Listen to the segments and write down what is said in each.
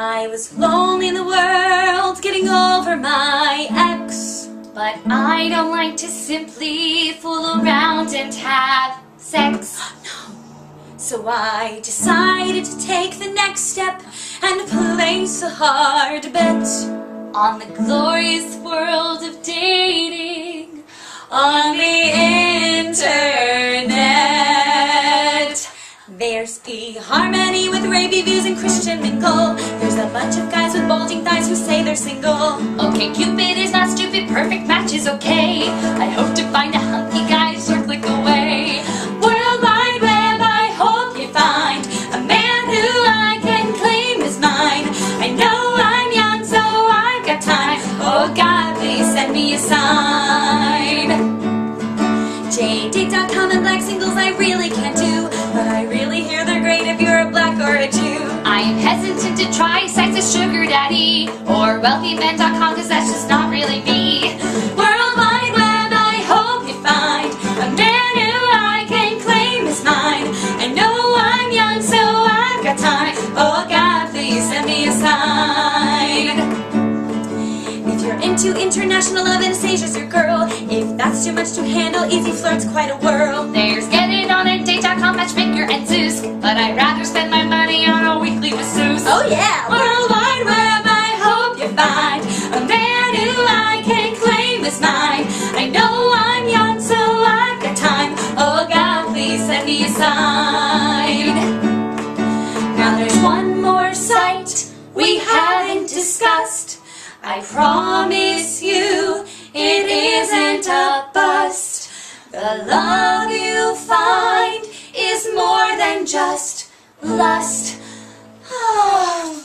I was lonely in the world, getting over my ex. But I don't like to simply fool around and have sex. No. So I decided to take the next step and place a hard bet On the glorious world of dating. There's harmony with ravey views and Christian mingle. There's a bunch of guys with bulging thighs who say they're single. OkCupid is not stupid, perfect match is okay. I hope to find a hunky guy to click away. World Wide Web, I hope you find a man who I can claim is mine. I know I'm young, so I've got time. Oh God, please send me a sign. JDate.com and black singles I really can't to try sites as Sugar Daddy or WealthyMen.com because that's just not really me. World Wide Web, I hope you find a man who I can claim is mine. I know I'm young, so I've got time. Oh God, please send me a sign. If you're into international love and Asia's your girl, if that's too much to handle, Easy Flirt's quite a whirl. There's Get On and Date.com, Matchmaker and Zeus, but I'd sign. Now there's one more site we haven't discussed. I promise you, it isn't a bust. The love you find is more than just lust. Oh.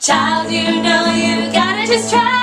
Child, you know you gotta just try.